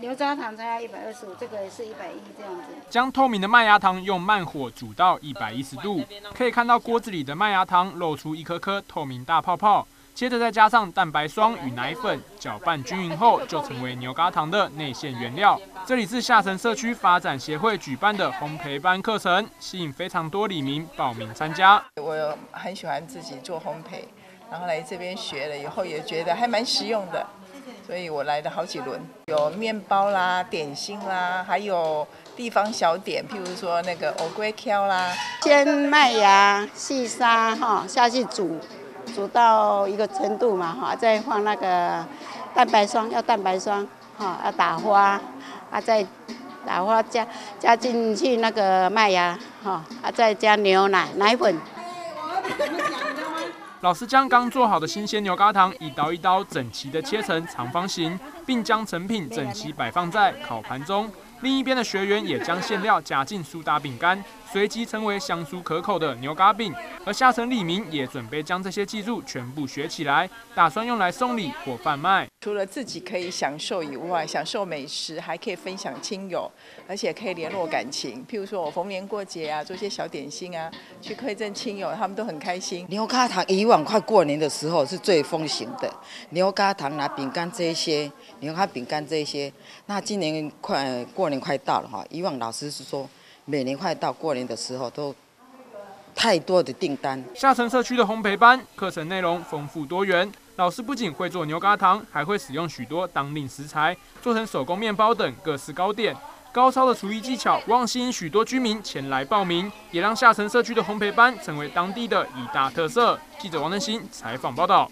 牛轧糖才要一百二十五，这个也是一百一这样子。将透明的麦芽糖用慢火煮到一百一十度，可以看到锅子里的麦芽糖露出一颗颗透明大泡泡。接着再加上蛋白霜与奶粉，搅拌均匀后，就成为牛轧糖的内馅原料。这里是下城社区发展协会举办的烘焙班课程，吸引非常多里民报名参加。我很喜欢自己做烘焙，然后来这边学了以后，也觉得还蛮实用的，所以我来了好几轮，有面包啦、点心啦，还有地方小点，譬如说那个藕龟挑啦，先麦芽细沙哈下去煮。煮到一个程度嘛，哈，再放那个蛋白霜，要蛋白霜，哈，要打花，啊，再打花加加进去那个麦芽，哈，啊，再加牛奶奶粉。老师将刚做好的新鲜牛轧糖一刀一刀整齐地切成长方形，并将成品整齐摆放在烤盘中。另一边的学员也将馅料夹进苏打饼干，随即成为香酥可口的牛轧饼。而下层李明也准备将这些技术全部学起来，打算用来送礼或贩卖。除了自己可以享受以外，享受美食，还可以分享亲友，而且可以联络感情。譬如说我逢年过节啊，做些小点心啊，去馈赠亲友，他们都很开心。牛轧糖以往快过年的时候是最风行的，牛轧糖啊、饼干这些，牛轧饼干这些。那今年快过。年快到了哈，以往老师是说，每年快到过年的时候都太多的订单。下城社区的烘焙班课程内容丰富多元，老师不仅会做牛轧糖，还会使用许多当令食材，做成手工面包等各式糕点。高超的厨艺技巧，望吸引许多居民前来报名，也让下城社区的烘焙班成为当地的一大特色。记者王振新采访报道。